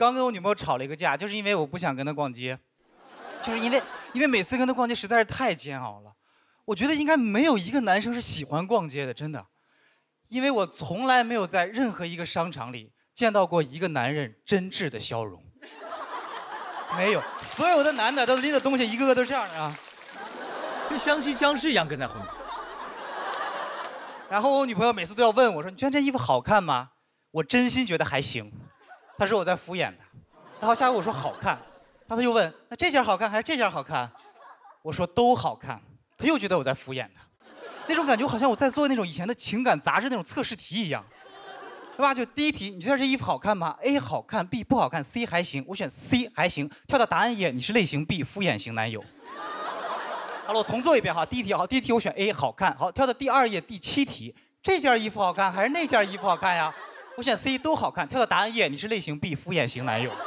刚跟我女朋友吵了一个架，就是因为我不想跟她逛街，就是因为因为每次跟她逛街实在是太煎熬了。我觉得应该没有一个男生是喜欢逛街的，真的，因为我从来没有在任何一个商场里见到过一个男人真挚的笑容。没有，所有的男的都拎着东西，一个个都是这样的啊，跟湘西僵尸一样跟在后面。然后我女朋友每次都要问我说：“你觉得这衣服好看吗？”我真心觉得还行。他说我在敷衍他。然后下回我说好看，然后她又问：“那这件好看还是这件好看？”我说都好看。他又觉得我在敷衍他，那种感觉好像我在做那种以前的情感杂志那种测试题一样。对吧？就第一题，你觉得这衣服好看吗？A 好看，B 不好看，C 还行。我选 C 还行。跳到答案页，你是类型 B 敷衍型男友。好了，我重做一遍哈。第一题好，第一题我选 A 好看。好，跳到第二页第七题，这件衣服好看还是那件衣服好看呀？我选 C 都好看。跳到答案页，你是类型 B 敷衍型男友。